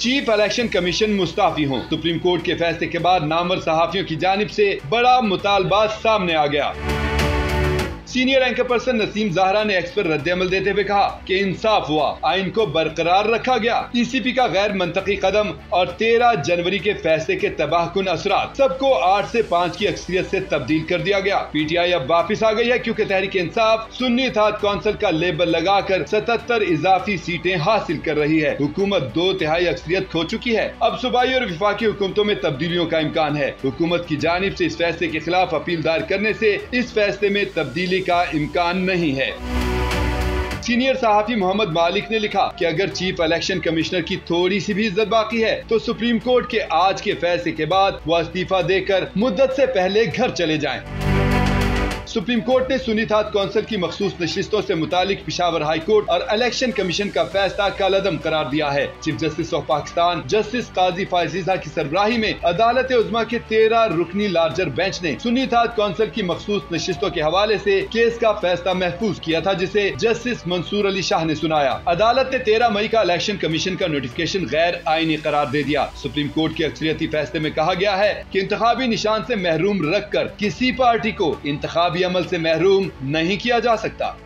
Chief election commission Mustafi हों। Supreme court के फैसले के बाद नामवर सहाफियों की जानब ऐसी बड़ा मुतालबा सामने आ गया। Senior anchor person Naseem Zahra ने एक्स पर रद्द अमल देते हुए कहा कि इंसाफ हुआ, आइन को बरकरार रखा गया। ईसीपी का गैर मंतकी कदम और तेरह जनवरी के फैसले के तबाहकुन असरा सबको आठ ऐसी पाँच की अक्सरियत ऐसी तब्दील कर दिया गया। पीटीआई अब वापिस आ गई है क्यूँकी तहरीक इंसाफ सुन्नी थाद कौंसिल का लेबल लगाकर सतहत्तर इजाफी सीटें हासिल कर रही है। हुकूमत दो तिहाई अक्सरियत खो चुकी है। अब सूबाई और विफाकी हुकूमतों में तब्दीलियों का इम्कान है। हुकूमत की जानब ऐसी इस फैसले के खिलाफ अपील दायर करने ऐसी इस फैसले में तब्दीली का इम्कान नहीं है सीनियर सहाफी मोहम्मद मालिक ने लिखा कि अगर चीफ इलेक्शन कमिश्नर की थोड़ी सी भी इज़्ज़त बाकी है तो सुप्रीम कोर्ट के आज के फैसले के बाद वो इस्तीफा देकर मुद्दत से पहले घर चले जाएँ। सुप्रीम कोर्ट ने सुनीताद कौंसिल की मखसूस नशिस्तों ऐसी मुतालिक पिशावर हाई कोर्ट और इलेक्शन कमीशन का फैसला कलदम करार दिया है। Chief justice of Pakistan, justice Qazi फायजीजा की सरबराही में अदालत उजमा के तेरह रुकनी लार्जर बेंच ने सुनीताद कौंसिल की मखसूस नशिस्तों के हवाले ऐसी केस का फैसला महफूज किया था, जिसे जस्टिस मंसूर अली शाह ने सुनाया। अदालत ने तेरह मई का इलेक्शन कमीशन का नोटिफिकेशन गैर आईनी करार दे दिया। सुप्रीम कोर्ट के अक्सरियती फैसले में कहा गया है की इंतबी निशान ऐसी महरूम रख कर किसी पार्टी को इंतबी अमल से महरूम नहीं किया जा सकता।